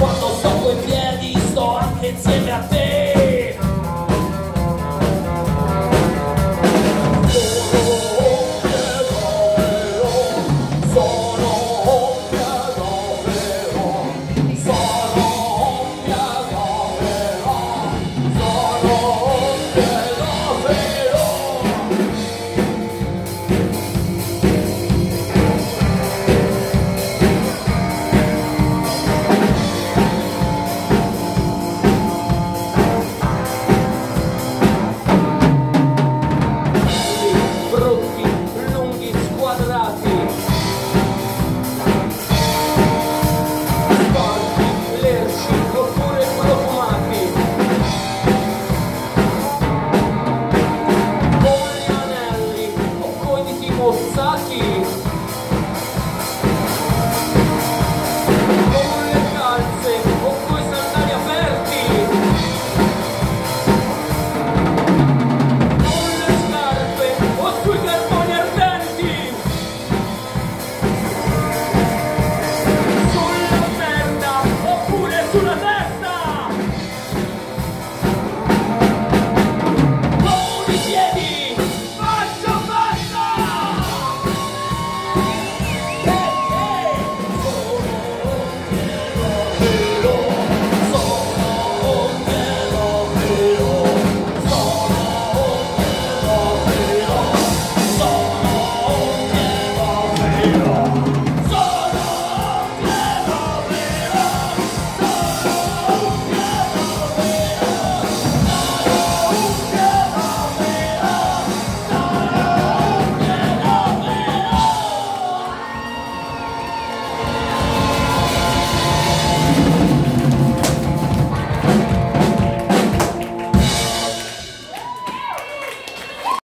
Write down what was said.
Cuando somos a